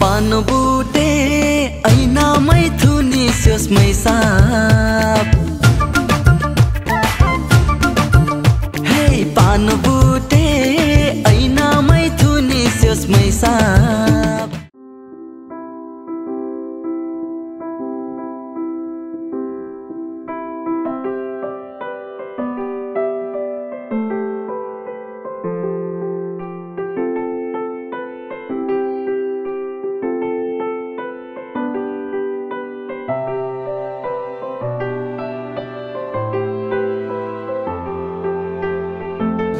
पानबुटे ऐनामै थुनी सोसमै shop. हे पानबुटे ऐनामै थुनी सोसमै shop.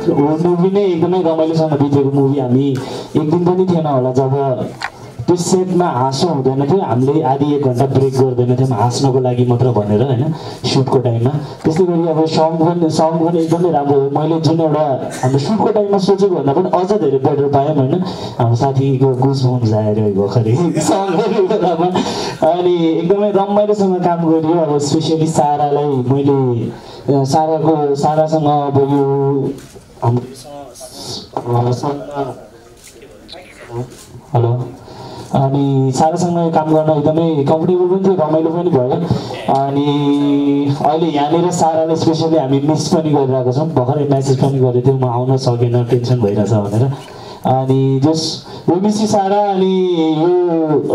Movie नै एकदमै रमाइलोसँग बितेको मुभी हामी एक दिन पनि थिएन होला जब त्यो सेटमा हाँसो हुँदैन थियो हामीले आधी एक घन्टा ब्रेक गर्दैन थियौँ हाँस्नको लागि मात्र भनेर होइन सुटको टाइममा। त्यस्तै गरी अब सङ पनि सङ पनि एकदमै राम्रो हो। मैले जुन एउटा हाम्रो सुटको टाइममा सोचेको भन्दा पनि अझ धेरै बेटर पायौँ होइन। हाम्रो साथीको गुज बम्स आएर भर्खरै बेलामा। अनि एकदमै रमाइलोसँग काम गरियो। अब स्पेसली सारालाई मैले साराको सारासँग अब यो हेलो अनि सारासँग काम गर्न एकदमै कम्फर्टेबल पनि थियो रमाइलो पनि भयो। अनि अहिले यहाँनिर सारालाई स्पेसली हामी मिस पनि गरिरहेको छौँ। भर्खरै म्यासेज पनि गरेको थियौँ म आउन सकेन टेन्सन भइरहेछ भनेर। अनि जस मिसी सारा अनि यो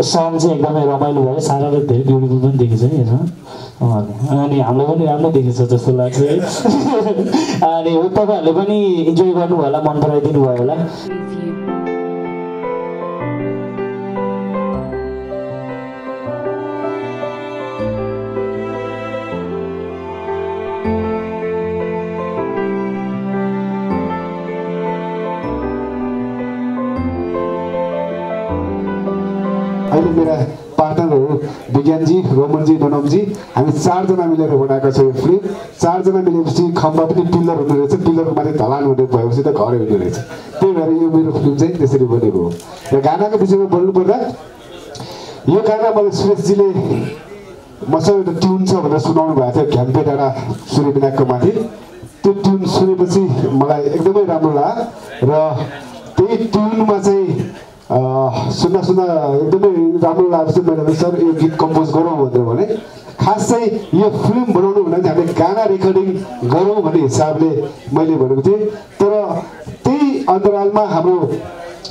सङ चाहिँ एकदमै रमाइलो भयो। सारालाई धेरै ब्युटिफुल पनि देखेछ है यसमा। अँ, अनि हामीलाई पनि राम्रो देखेछ जस्तो लाग्छ है। अनि तपाईँहरूले पनि इन्जोय गर्नुभयो होला मन पराइदिनु भयो होला। अहिले मेरा विज्ञानजी रोमनजी डोनमजी हामी चारजना मिलेर बनाएको छौँ यो फिल्म चारजना मिलेपछि खम्बा पनि पिल्लर हुने रहेछ। पिल्लरको माथि ढलान हुने भएपछि त घरै हुने रहेछ। त्यही भएर यो मेरो फिल्म चाहिँ त्यसरी बनेको हो। र गानाको विषयमा बोल्नुपर्दा यो गाना मलाई सुरेशजीले मसँग एउटा ट्युन छ भनेर सुनाउनु भएको थियो। घ्याम्पे डाँडा सूर्य विनायकको माथि। त्यो ट्युन सुनेपछि मलाई एकदमै राम्रो लाग्यो। र त्यही ट्युनमा चाहिँ अँ, सुन्न सुन्न एकदमै राम्रो लागेपछि मैले भने, सर यो गीत कम्पोज गरौँ भनेर भने। खास चाहिँ यो फिल्म बनाउनु चाहिँ हामीले गाना रेकर्डिङ गरौँ भन्ने हिसाबले मैले भनेको थिएँ। तर त्यही अन्तरालमा हाम्रो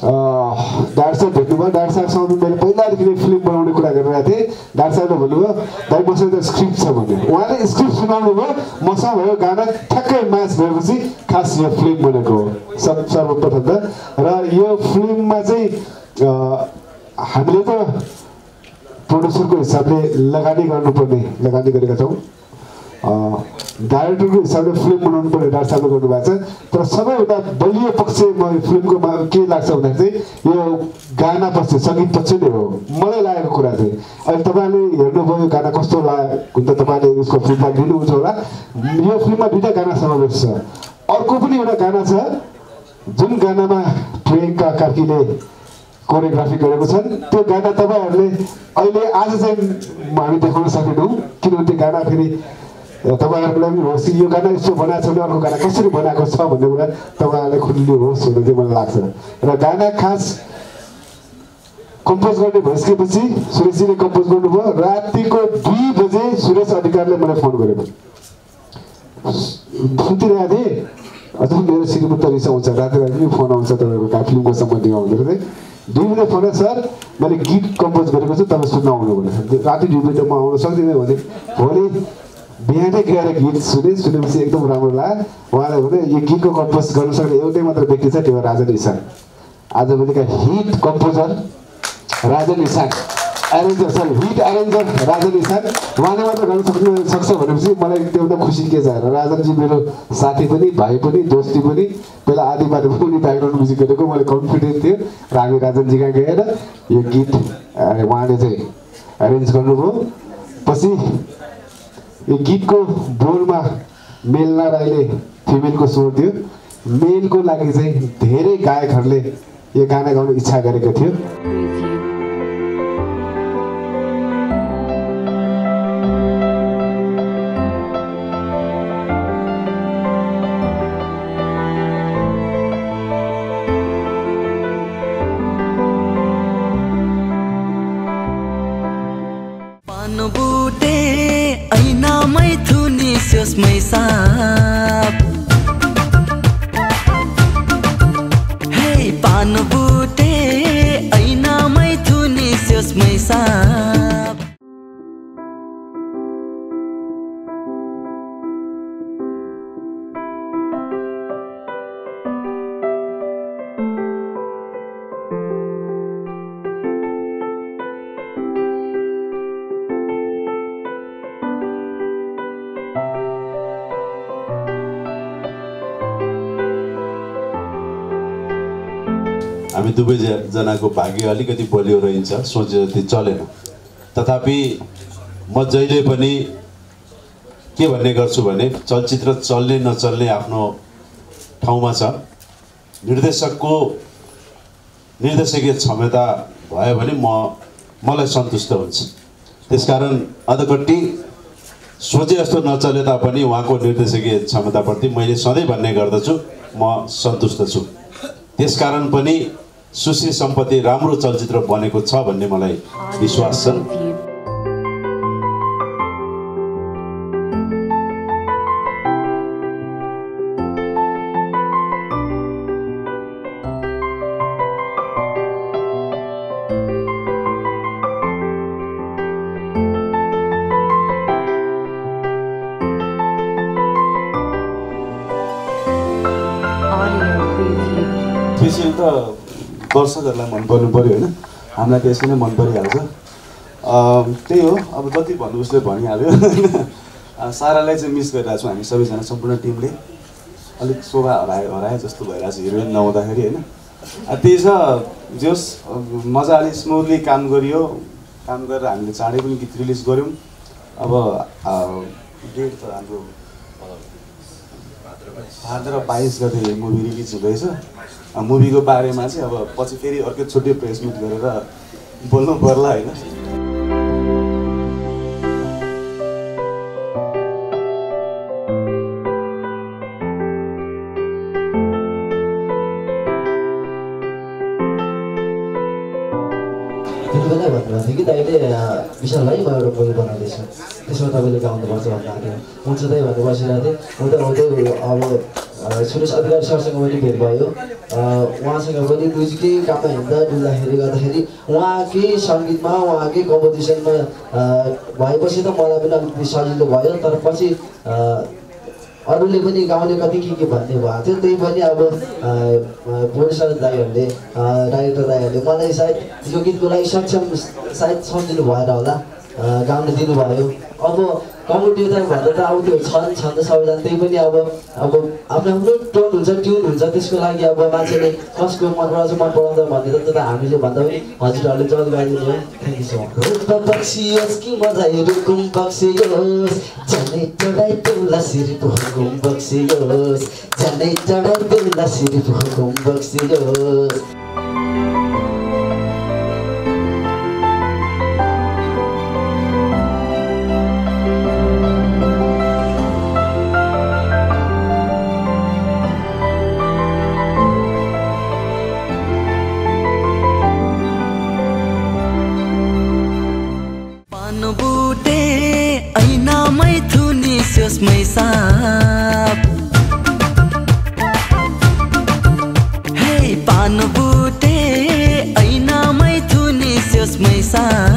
डाक्टर साहब भेट्नुभयो डाक्टर साहबसँग मैले पहिलादेखि नै फिल्म बनाउने कुरा गरिरहेको थिएँ डाक्टर साहबले भन्नुभयो दाइ मसँग त स्क्रिप्ट छ भने उहाँले स्क्रिप्ट सुनाउनु भयो मसँग भयो गाना ठ्याक्कै म्याच भएपछि खास यो फिल्म बनेको हो सब सर्वप्रथम त र यो फिल्ममा चाहिँ हामीले त प्रड्युसरको हिसाबले लगानी गर्नुपर्ने लगानी गरेका छौँ डाइरेक्टरको हिसाबले फिल्म बनाउनु पर्ने डाक्टर साहबले गर्नुभएको छ। तर सबैभन्दा बलियो पक्ष म फिल्मको के लाग्छ भन्दाखेरि चाहिँ यो गाना पक्ष सङ्गीत पक्ष नै हो। मलाई लागेको कुरा चाहिँ अहिले तपाईँले हेर्नुभयो गाना कस्तो लाग्यो हुन त तपाईँले उसको फिडब्याक दिनुहुन्छ होला। यो फिल्ममा दुइटा गाना समावेश छ। अर्को पनि एउटा गाना छ जुन गानामा प्रियङ्का कार्कीले कोरियोग्राफी गरेको छन्। त्यो गाना तपाईँहरूले अहिले आज चाहिँ हामी देखाउन सकेनौँ किनभने त्यो गाना फेरि तपाईँहरूलाई पनि होस् यो गाना यस्तो बनाएको छ भने अर्को गाना कसरी बनाएको छ भन्ने कुरा तपाईँहरूलाई खुल्ली होस् भन्ने चाहिँ मलाई लाग्छ। र गाना खास कम्पोज गर्ने भइसकेपछि सुरेशजीले कम्पोज गर्नुभयो। रातिको दुई बजे सुरेश अधिकारीले मलाई फोन गरेको सुतिरहेको थिएँ। अझ मेरो श्रीमुक्त रिसाउँछ राति राति पनि फोन आउँछ तपाईँको कहाँ फिल्मको सम्बन्धीमा भनेर चाहिँ दुई बजे फोन सर मैले गीत कम्पोज गरेको छु तपाईँ सुन्न आउनु भने राति दुई बजे म आउन सक्दिनँ भने। भोलि बिहानै गएर गीत सुने सुनेपछि एकदम राम्रो लाग्यो उहाँले भने यो गीतको कम्पोज गर्न सक्ने एउटै मात्र व्यक्ति छ त्यो राजन इसान आजभोलिका hit composer Rajan Isan arranger sorry hit arranger Rajan Isan उहाँले मात्र गर्न सक्नु सक्छ भनेपछि मलाई त्यो खुसी के छ राजनजी मेरो साथी पनि भाइ पनि दोस्ती पनि। पहिला आधी बाटो पनि ब्याकग्राउन्ड म्युजिक गरेको मैले कन्फिडेन्ट थियो। र हामी राजनजी कहाँ गएर यो गीत उहाँले चाहिँ एरेन्ज गर्नुभयो। पछि यो गीतको बोलमा मेलना राईले फिमेलको स्वर दियो। मेलको लागि चाहिँ धेरै गायकहरूले यो गाना गाउने इच्छा गरेको थियो। थुनी स्योसमै साप हामी दुवैजनाको भाग्य अलिकति बलियो रहन्छ सोचे जति चलेन। तथापि म जहिले पनि के भन्ने गर्छु भने चलचित्र चल्ने नचल्ने आफ्नो ठाउँमा छ। निर्देशकको निर्देशकीय क्षमता भयो भने म मलाई सन्तुष्ट हुन्छ। त्यसकारण अधकट्टि सोचे जस्तो नचले तापनि उहाँको निर्देशकीय क्षमताप्रति मैले सधैँ भन्ने गर्दछु म सन्तुष्ट छु। त्यसकारण पनि सुश्री सम्पत्ति राम्रो चलचित्र बनेको छ भन्ने मलाई विश्वास छ। त दर्शकहरूलाई मन पर्नु पऱ्यो होइन? हामीलाई त यसै नै मन परिहाल्छ। त्यही हो। अब जति भन्नु उसले भनिहाल्यो। सारालाई चाहिँ मिस गरिरहेको छौँ हामी सबैजना सम्पूर्ण टिमले। अलिक शोभा हराए हराए जस्तो भइरहेको छ हिरोइन नहुँदाखेरि होइन? त्यही छ। जे होस् अब मजाले स्मुथली काम गरियो। काम गरेर हामीले चाँडै पनि गीत रिलिज गऱ्यौँ। अब डेट त हाम्रो भाद्र बाइस गते मुभी रिलिज हुँदैछ। मुभीको बारेमा चाहिँ अब पछि फेरि अर्कै छुट्टै प्रेस मिट गरेर बोल्नु पर्ला होइन। कि दाइले अँ, विशाल भाइ म एउटा मुभी बनाउँदैछु त्यसमा तपाईँले गाउनुपर्छ भन्नुभएको थियो। हुन्छ दाइ भनेर बसिरहेको थिएँ। हुँदै हुँदै अब सुरेश अधिकारी सरसँग पनि भेट भयो। उहाँसँग पनि दुईकै काममा हिँड्दा डुल्दाखेरि गर्दाखेरि उहाँकै सङ्गीतमा उहाँकै कम्पोजिसनमा भएपछि त मलाई पनि अलिकति सजिलो भयो। तर पछि अरूले पनि गाउने कति के के भन्ने भएको थियो त्यही पनि अब प्रोड्युसर दाईहरूले डाइरेक्टर दाईहरूले मलाई सायद यो गीतको लागि सक्षम सायद सम्झिनु भएर होला। गाउन दिनुभयो। अब कम्पिटिटर भन्दा त अब त्यो छन् छन् त सबैजना। त्यही पनि अब अब आफ्नो आफ्नो टोन हुन्छ ट्युन हुन्छ। त्यसको लागि अब मान्छेले कसको मन पराउँछ मन पराउँछ भन्ने त हामीले भन्दा पनि हजुरहरूले जल गाइदिनु हो। थ्याङ्क यू सो मच साप हे पानबुटे ऐनामै थुनी स्योसमै साप